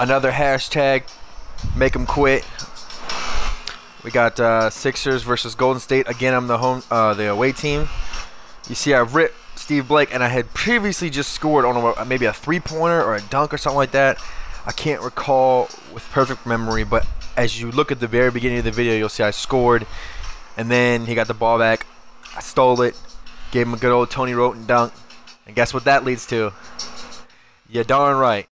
Another hashtag, make them quit. We got uh, Sixers versus Golden State. Again, I'm the home, uh, the away team. You see, I ripped Steve Blake, and I had previously just scored on a, maybe a three-pointer or a dunk or something like that. I can't recall with perfect memory, but as you look at the very beginning of the video, you'll see I scored, and then he got the ball back. I stole it, gave him a good old Tony Wroten dunk, and guess what that leads to? You darn right.